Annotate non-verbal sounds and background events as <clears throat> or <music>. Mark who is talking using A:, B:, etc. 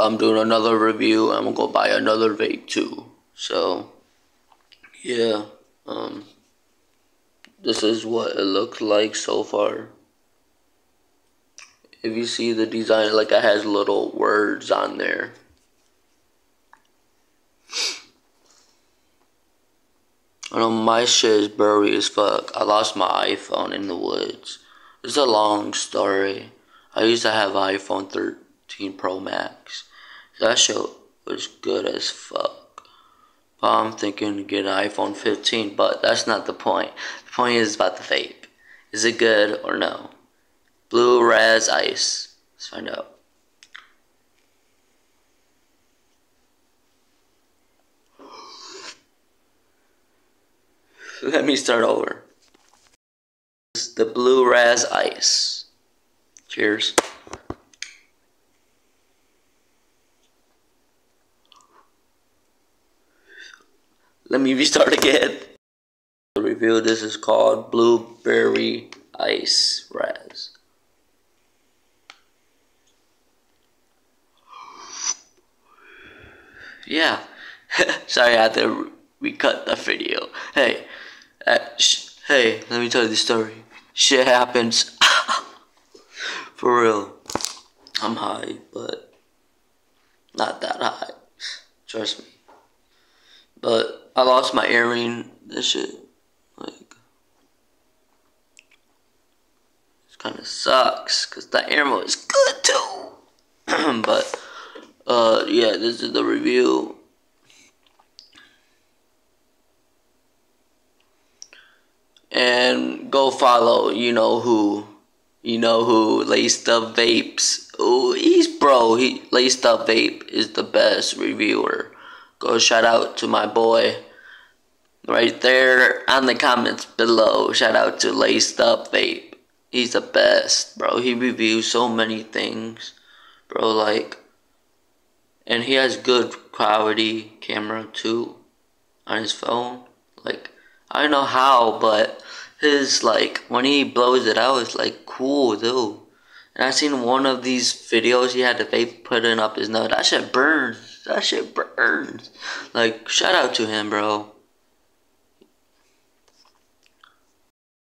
A: so I'm doing another review. I'm gonna go buy another vape too. So, yeah, um, this is what it looks like so far. If you see the design, like it has little words on there. I know my shit is blurry as fuck. I lost my iPhone in the woods. It's a long story. I used to have iPhone 13 Pro Max. That shit was good as fuck. I'm thinking to get an iPhone 15, but that's not the point. The point is about the vape. Is it good or no? Blue Raz Ice. Let's find out. <laughs> Let me start over. The Blue Raz Ice. Cheers. Let me restart again. The review this is called Blueberry Ice Raz. Yeah. <laughs> Sorry I had to recut the video. Hey, uh, hey, let me tell you the story. Shit happens. <laughs> For real. I'm high, but not that high. Trust me. I lost my earring. This shit, like, it kind of sucks because the earring is good too. <clears throat> but, uh, yeah, this is the review. and go follow you know who you know who LacedupVapes oh he's bro he LacedupVape is the best reviewer go shout out to my boy right there on the comments below shout out to LacedupVape he's the best bro he reviews so many things bro like and he has good quality camera too on his phone like I don't know how, but his like when he blows it out, it's like cool though. And I seen one of these videos he had the vape putting up his nose. That shit burns. That shit burns. Like shout out to him, bro.